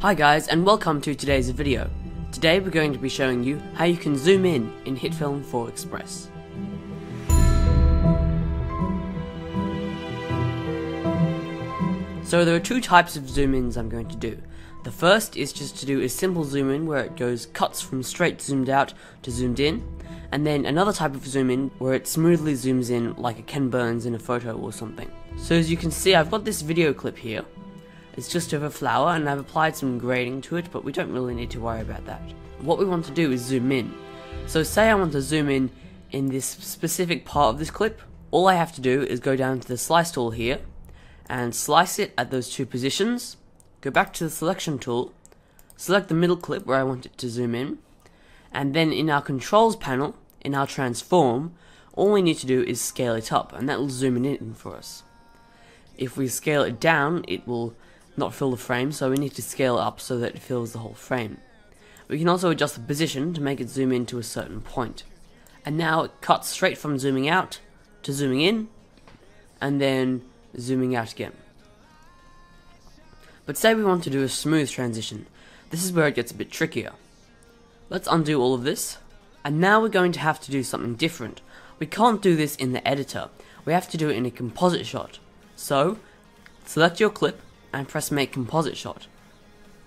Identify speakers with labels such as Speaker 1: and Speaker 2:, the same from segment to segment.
Speaker 1: Hi guys and welcome to today's video. Today we're going to be showing you how you can zoom in in HitFilm 4 Express. So there are two types of zoom ins I'm going to do. The first is just to do a simple zoom in where it goes cuts from straight zoomed out to zoomed in, and then another type of zoom in where it smoothly zooms in like a Ken Burns in a photo or something. So as you can see I've got this video clip here it's just of a flower and I've applied some grading to it, but we don't really need to worry about that. What we want to do is zoom in. So say I want to zoom in in this specific part of this clip, all I have to do is go down to the slice tool here and slice it at those two positions, go back to the selection tool, select the middle clip where I want it to zoom in, and then in our controls panel, in our transform, all we need to do is scale it up and that will zoom it in for us. If we scale it down, it will not fill the frame, so we need to scale it up so that it fills the whole frame. We can also adjust the position to make it zoom in to a certain point. And now it cuts straight from zooming out to zooming in, and then zooming out again. But say we want to do a smooth transition. This is where it gets a bit trickier. Let's undo all of this, and now we're going to have to do something different. We can't do this in the editor, we have to do it in a composite shot. So, select your clip, and press make composite shot.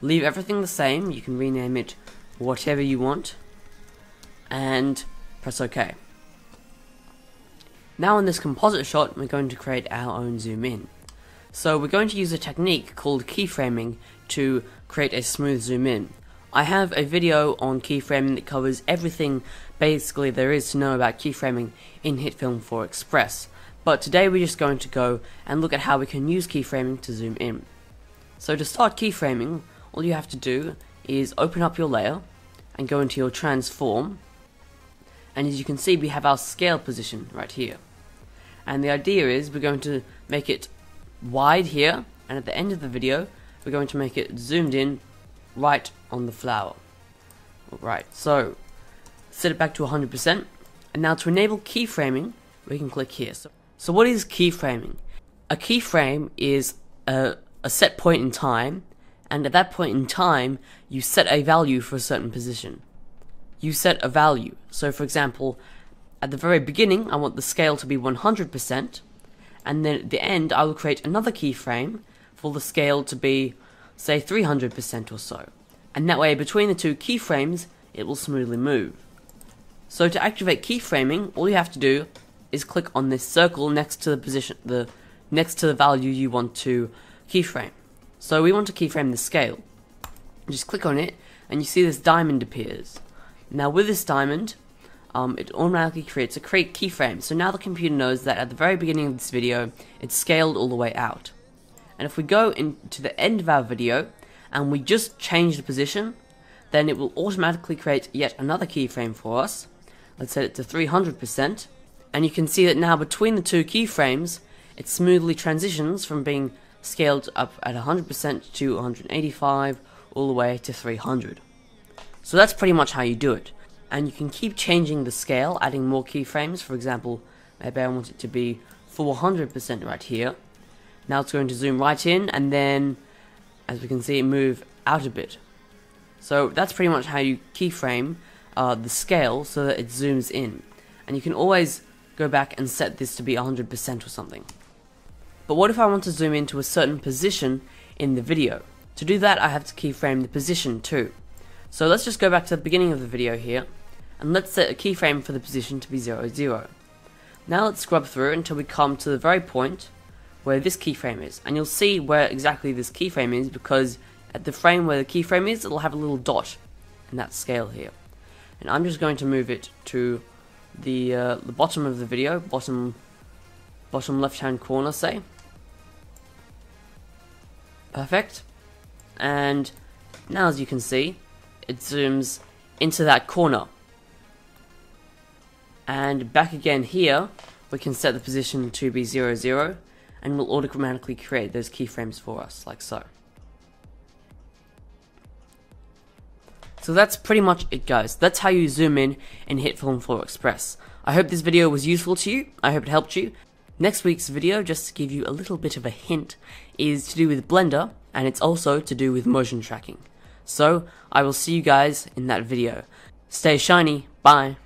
Speaker 1: Leave everything the same, you can rename it whatever you want, and press OK. Now in this composite shot, we're going to create our own zoom in. So we're going to use a technique called keyframing to create a smooth zoom in. I have a video on keyframing that covers everything basically there is to know about keyframing in HitFilm 4 Express, but today we're just going to go and look at how we can use keyframing to zoom in. So to start keyframing, all you have to do is open up your layer and go into your transform. And as you can see we have our scale position right here. And the idea is we're going to make it wide here. And at the end of the video we're going to make it zoomed in right on the flower. Right so set it back to 100% and now to enable keyframing we can click here. So, so what is keyframing? A keyframe is a a set point in time, and at that point in time, you set a value for a certain position. You set a value. So, for example, at the very beginning, I want the scale to be 100%, and then at the end, I will create another keyframe for the scale to be, say, 300% or so. And that way, between the two keyframes, it will smoothly move. So to activate keyframing, all you have to do is click on this circle next to the position, the next to the value you want to keyframe. So we want to keyframe the scale. Just click on it and you see this diamond appears. Now with this diamond, um, it automatically creates a create keyframe. So now the computer knows that at the very beginning of this video, it's scaled all the way out. And if we go into the end of our video, and we just change the position, then it will automatically create yet another keyframe for us. Let's set it to 300%, and you can see that now between the two keyframes, it smoothly transitions from being scaled up at 100% to 185 all the way to 300. So that's pretty much how you do it. And you can keep changing the scale, adding more keyframes. For example, maybe I want it to be 400% right here. Now it's going to zoom right in and then, as we can see, move out a bit. So that's pretty much how you keyframe uh, the scale so that it zooms in. And you can always go back and set this to be 100% or something. But what if I want to zoom into a certain position in the video? To do that, I have to keyframe the position too. So let's just go back to the beginning of the video here, and let's set a keyframe for the position to be 0, 0. Now let's scrub through until we come to the very point where this keyframe is, and you'll see where exactly this keyframe is because at the frame where the keyframe is, it'll have a little dot in that scale here. And I'm just going to move it to the, uh, the bottom of the video, bottom, bottom left hand corner say, Perfect. And now as you can see, it zooms into that corner. And back again here, we can set the position to be 0, 0, and will automatically create those keyframes for us, like so. So that's pretty much it guys, that's how you zoom in in HitFilm 4 Express. I hope this video was useful to you, I hope it helped you, Next week's video, just to give you a little bit of a hint, is to do with Blender, and it's also to do with motion tracking. So, I will see you guys in that video. Stay shiny, bye!